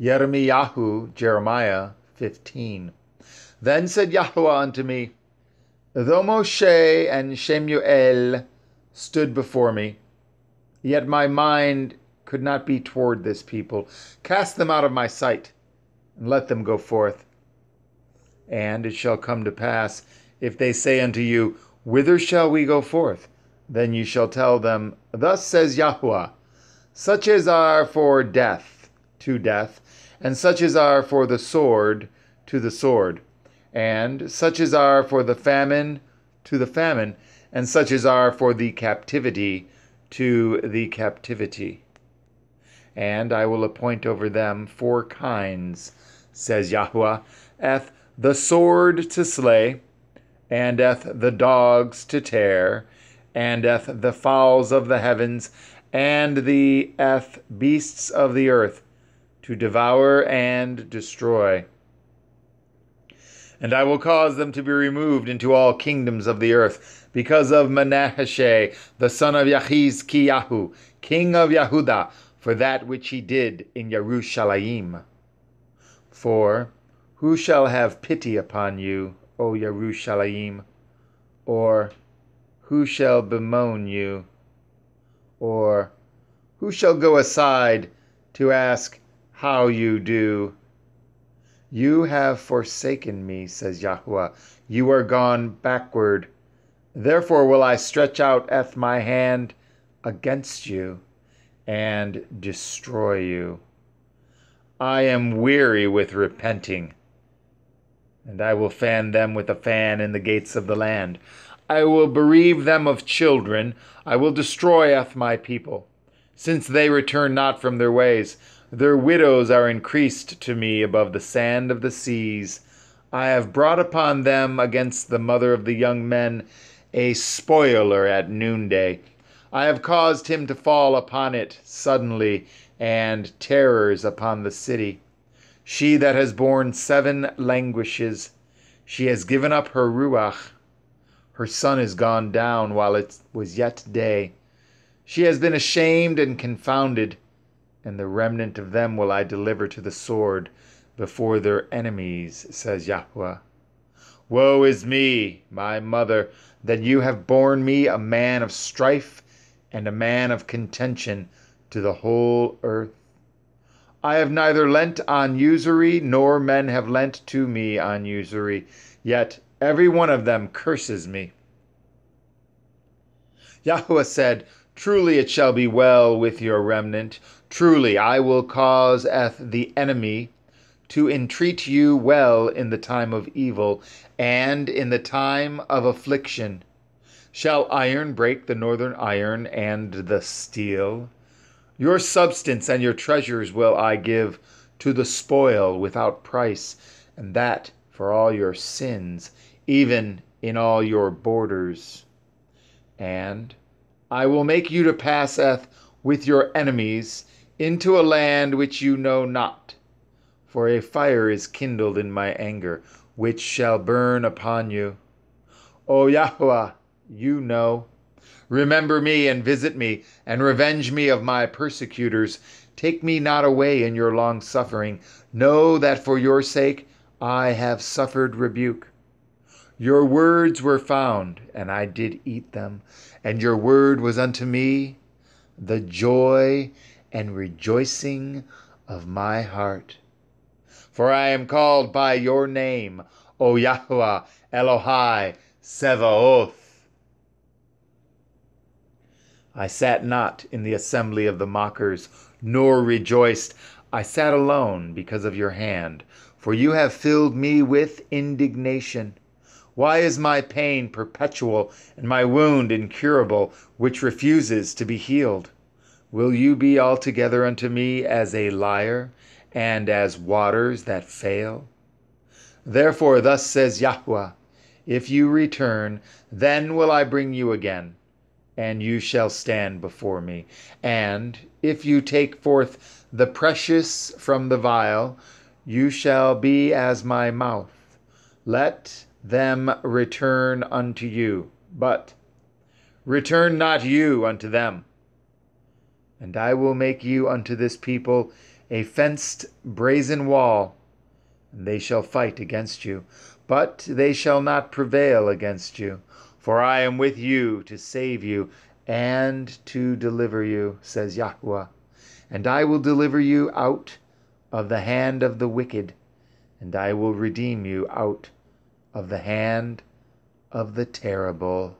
Yirmiyahu, Jeremiah 15. Then said Yahweh unto me, Though Moshe and Shemuel stood before me, yet my mind could not be toward this people. Cast them out of my sight, and let them go forth. And it shall come to pass, if they say unto you, Whither shall we go forth? Then you shall tell them, Thus says Yahweh, such as are for death, to death, and such as are for the sword, to the sword, and such as are for the famine, to the famine, and such as are for the captivity, to the captivity. And I will appoint over them four kinds, says Yahweh, eth the sword to slay, and eth the dogs to tear, and eth the fowls of the heavens, and the eth beasts of the earth, to devour and destroy. And I will cause them to be removed into all kingdoms of the earth, because of Manasseh, the son of Yahizkiyahu, king of Yehudah, for that which he did in Jerusalem. For who shall have pity upon you, O Jerusalem? Or who shall bemoan you? Or who shall go aside to ask how you do? You have forsaken me, says Yahweh. You are gone backward. Therefore will I stretch out eth my hand against you and destroy you. I am weary with repenting, and I will fan them with a fan in the gates of the land. I will bereave them of children. I will destroy eth my people, since they return not from their ways. Their widows are increased to me above the sand of the seas. I have brought upon them against the mother of the young men a spoiler at noonday. I have caused him to fall upon it suddenly, and terrors upon the city. She that has borne seven languishes, she has given up her ruach. Her sun is gone down while it was yet day. She has been ashamed and confounded and the remnant of them will I deliver to the sword before their enemies, says Yahweh. Woe is me, my mother, that you have borne me a man of strife and a man of contention to the whole earth. I have neither lent on usury, nor men have lent to me on usury, yet every one of them curses me. Yahweh said, Truly it shall be well with your remnant. Truly I will cause eth the enemy to entreat you well in the time of evil, and in the time of affliction. Shall iron break the northern iron and the steel? Your substance and your treasures will I give to the spoil without price, and that for all your sins, even in all your borders. And I will make you to pass passeth with your enemies into a land which you know not. For a fire is kindled in my anger, which shall burn upon you. O Yahweh, you know. Remember me and visit me, and revenge me of my persecutors. Take me not away in your long suffering. Know that for your sake I have suffered rebuke. Your words were found, and I did eat them, and your word was unto me the joy and rejoicing of my heart. For I am called by your name, O Yahweh Elohai Sevaoth. I sat not in the assembly of the mockers, nor rejoiced. I sat alone because of your hand, for you have filled me with indignation. Why is my pain perpetual and my wound incurable, which refuses to be healed? Will you be altogether unto me as a liar, and as waters that fail? Therefore, thus says Yahweh If you return, then will I bring you again, and you shall stand before me. And if you take forth the precious from the vile, you shall be as my mouth. Let them return unto you, but return not you unto them. And I will make you unto this people a fenced brazen wall, and they shall fight against you, but they shall not prevail against you. For I am with you to save you and to deliver you, says Yahweh. And I will deliver you out of the hand of the wicked, and I will redeem you out of the hand of the terrible.